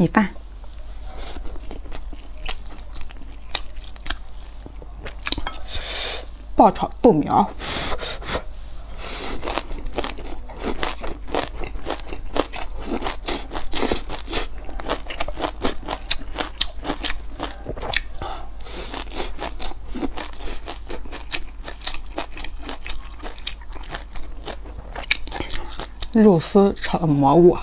米饭。爆炒豆苗，肉丝炒蘑菇。